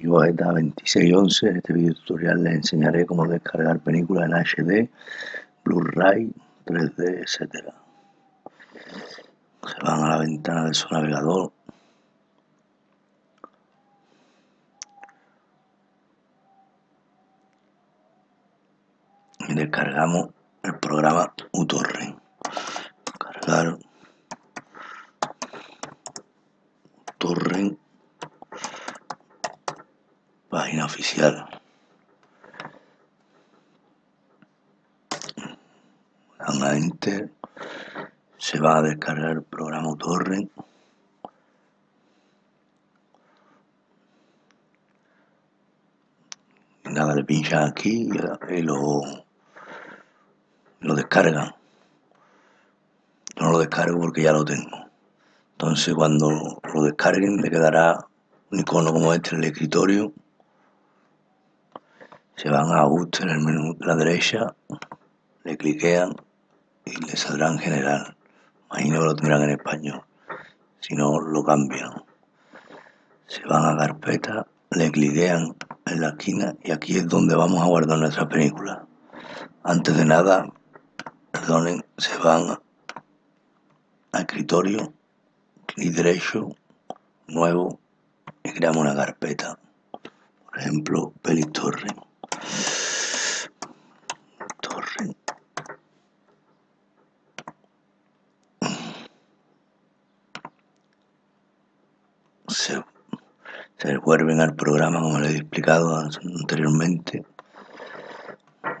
Goeta 2611. En este video tutorial les enseñaré cómo descargar películas en HD, Blu-ray, 3D, etc. Se van a la ventana de su navegador. Y descargamos el programa uTorrent. Cargar torrent página oficial. Dan a enter se va a descargar el programa torrent nada le pinchan aquí y lo lo descargan no lo descargo porque ya lo tengo. Entonces cuando lo descarguen le quedará un icono como este en el escritorio. Se van a ajuste en el menú de la derecha, le cliquean y le saldrá en general. Imagino que lo tendrán en español. Si no, lo cambian. Se van a carpeta, le cliquean en la esquina y aquí es donde vamos a guardar nuestra película. Antes de nada, perdonen, se van a escritorio clic derecho, nuevo, y creamos una carpeta. Por ejemplo, Pelis Torrent. Torrent. Se, se vuelven al programa como les he explicado anteriormente.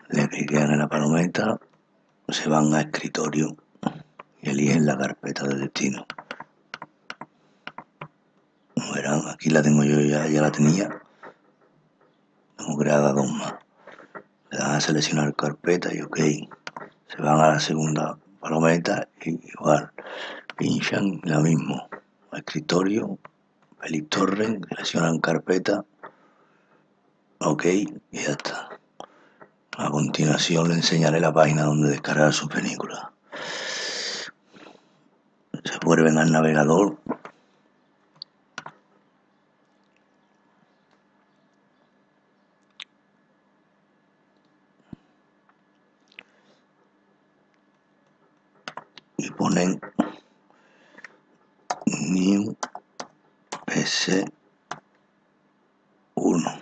Le clican en la palometa, se van a escritorio y eligen la carpeta de destino verán, aquí la tengo yo ya, ya la tenía. Tengo creada dos más. Le dan a seleccionar carpeta y ok. Se van a la segunda palometa y igual. Pinchan la mismo. Escritorio, Feliz Torrent, seleccionan carpeta. Ok, y ya está. A continuación le enseñaré la página donde descargar su película. Se vuelven al navegador y ponen new pc 1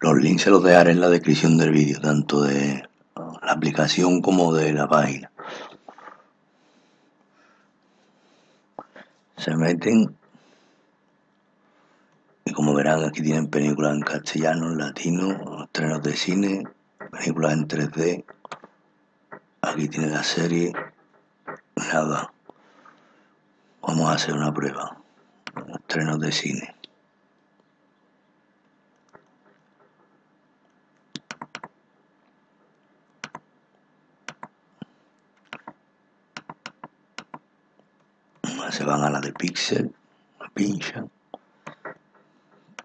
los links se los dejaré en la descripción del vídeo tanto de la aplicación como de la página. Se meten y como verán aquí tienen películas en castellano, en latino, estrenos de cine, películas en 3D aquí tiene la serie nada vamos a hacer una prueba. Estrenos de cine. Se van a la de pixel la pinchan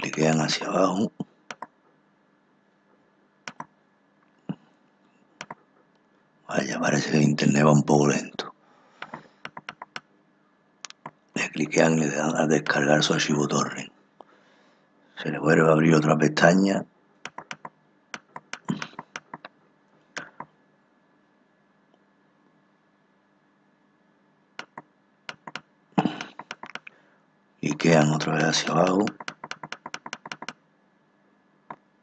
cliquean hacia abajo. Vaya, parece que el internet va un poco lento. Le cliquean y le dan a descargar su archivo torrent. Se le vuelve a abrir otra pestaña. Y otra vez hacia abajo.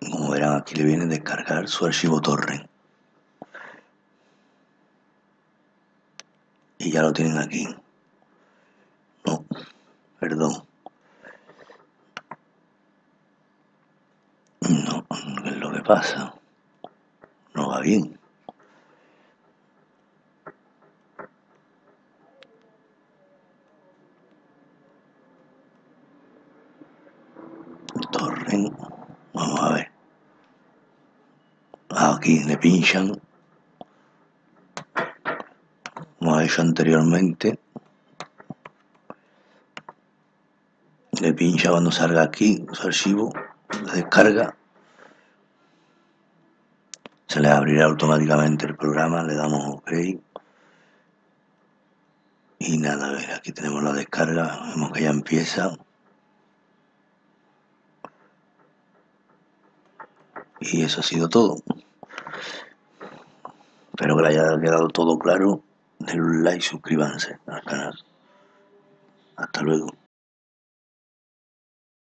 Como verán, aquí le viene a descargar su archivo torrent. y ya lo tienen aquí. No, perdón. No, ¿qué es lo que pasa? No va bien. Torren, vamos a ver. Aquí le pinchan como ha hecho anteriormente le pincha cuando salga aquí su archivo la descarga se le abrirá automáticamente el programa le damos ok y nada, a ver, aquí tenemos la descarga, vemos que ya empieza. Y eso ha sido todo. Espero que le haya quedado todo claro. Denle un like suscríbanse al canal. Hasta luego.